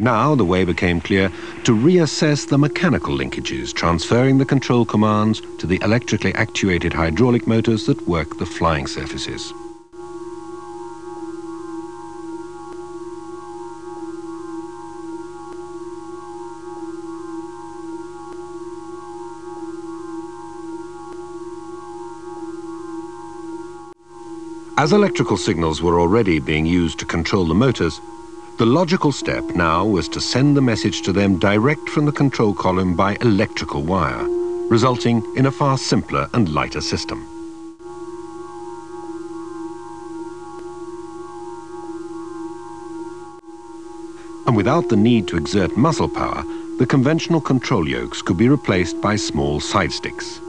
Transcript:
Now the way became clear to reassess the mechanical linkages, transferring the control commands to the electrically actuated hydraulic motors that work the flying surfaces. As electrical signals were already being used to control the motors, the logical step now was to send the message to them direct from the control column by electrical wire, resulting in a far simpler and lighter system. And without the need to exert muscle power, the conventional control yokes could be replaced by small side sticks.